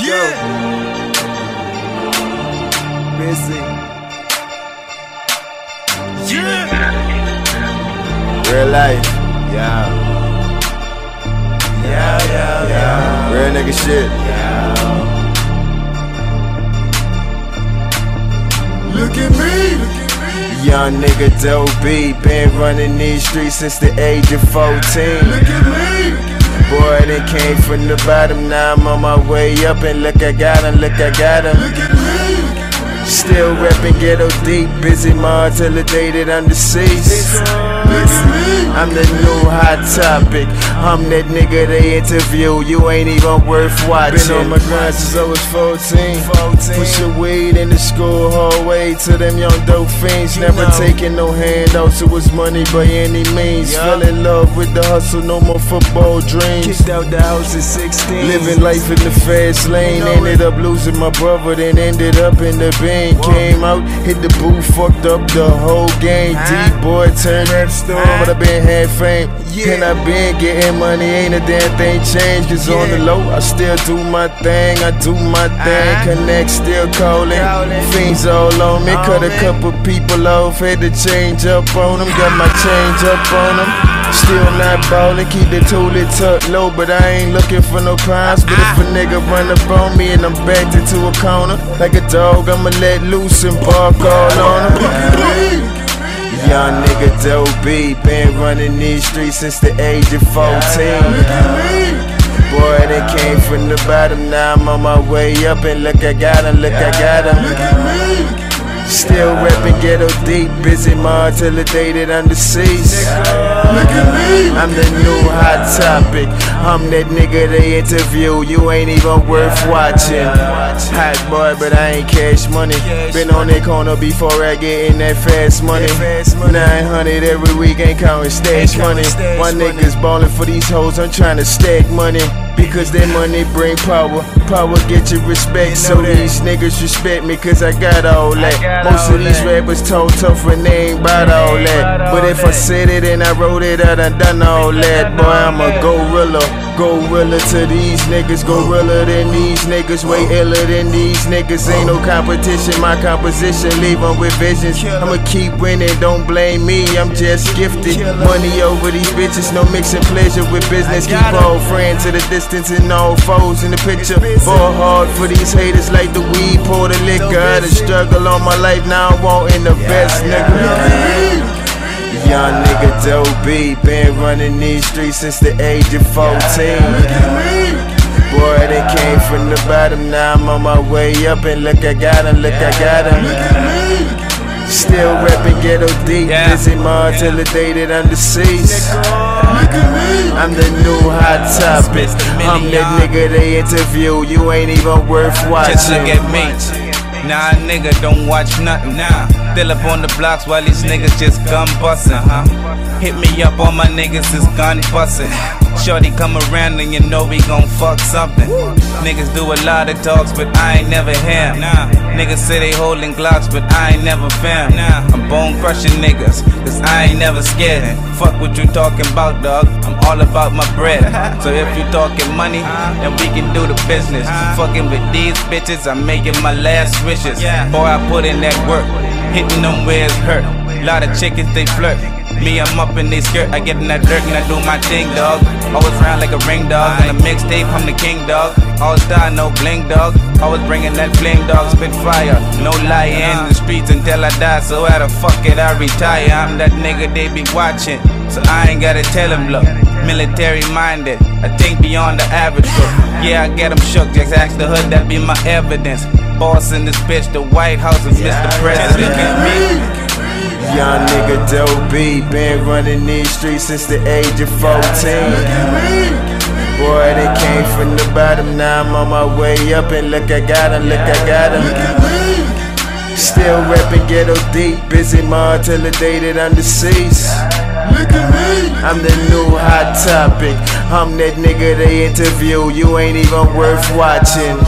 Yeah. Busy. Yeah. Real life. Yeah. Yeah, yeah, yeah. Real nigga shit. Young nigga Doe B, been running these streets since the age of 14. Look at me. Boy, they came from the bottom, now I'm on my way up and look, I got him, look, I got him. Look at me. Still reppin' ghetto deep, busy mom till the day that I'm deceased. I'm the new hot topic. I'm that nigga they interview. You ain't even worth watching. Been on my grind since I was 14. 14. Pushing weed in the school hallway to them young dope fiends. Never taking no handouts. It was money by any means. Yep. Fell in love with the hustle. No more football dreams. Kicked out the house at 16. Living life in the fast lane. Ended up losing my brother. Then ended up in the bin. Came out, hit the booth, fucked up the whole game. D boy turned that storm. But I been had fame. Yeah. And I been getting money, ain't a damn thing changed. Cause yeah. on the low, I still do my thing, I do my thing. Uh-huh. Connect, still calling. Things all on me, cut a couple people off, had to change up on them. Got my change up on them. Still not ballin', keep the toolie tucked low, but I ain't looking for no crimes. But if a nigga run up on me and I'm backed into a corner, like a dog, I'ma let loose and bark all on him. Young nigga Doe B, been running these streets since the age of 14. Boy, they came from the bottom, now I'm on my way up and look, I got him, look, I got him. Still reppin' ghetto deep, busy mom till the day that I'm deceased. Look at me. I'm the new hot topic. I'm that nigga they interview. You ain't even worth watching. Hot boy, but I ain't cash money. Been on that corner before I get in that fast money. 900 every week ain't counting stash money. My niggas ballin' for these hoes. I'm trying to stack money. Because that money bring power, power get you respect. So these niggas respect me cause I got all that. Most of these rappers talk tough and they ain't bout all that. But if I said it and I wrote it, I done done all that. Boy, I'm a gorilla. Gorilla to these niggas, gorilla than these niggas, way iller than these niggas. Ain't no competition, my composition, leave them with visions. I'ma keep winning, don't blame me, I'm just gifted. Money over these bitches, no mixing pleasure with business. Keep all friends to the distance and all foes in the picture. Ball hard for these haters like the weed, pour the liquor. I done struggle all my life, now I'm wanting the best, nigga. Young nigga Doe B, been running these streets since the age of 14. Boy, they came from the bottom, now I'm on my way up and look, I got him, look, I got him. Still reppin' ghetto deep, busy mom till the day that I'm deceased. I'm the new hot topic. I'm that nigga they interview. You ain't even worth watching. Just look at me. Nah, nigga, don't watch nothing. Nah. Still up on the blocks while these niggas just gun bustin'. Huh? Hit me up, all my niggas is gun bustin'. Shorty come around and you know we gon' fuck something. Niggas do a lot of talks, but I ain't never him. Niggas say they holding Glocks, but I ain't never fam. Nah. I'm bone crushing niggas, cause I ain't never scared. Fuck what you talking about, dog. I'm all about my bread. So if you talking money, then we can do the business. Fucking with these bitches, I'm making my last wishes. Boy, I put in that work, hitting them where it's hurt. Lot of chickens, they flirt. Me, I'm up in they skirt, I get in that dirt and I do my thing, dog. Always round like a ring dog. On a mixtape, I'm the king, dog. All star, no bling, dog. Always bringing that fling, dog. Spit fire, no lying in the streets until I die. So how the fuck it I retire? I'm that nigga they be watching. So I ain't gotta tell them, look. Military minded, I think beyond the average look. Yeah, I get them shook, just ask the hood, that be my evidence. Boss in this bitch, the White House is Mr. President. Look at me. Young nigga Doe B, been running these streets since the age of 14. Boy, they came from the bottom, now I'm on my way up and look, I got him, look, I got him. Still reppin' ghetto deep, busy mom till the day that I'm deceased. Look at me. I'm the new hot topic. I'm that nigga they interview. You ain't even worth watching.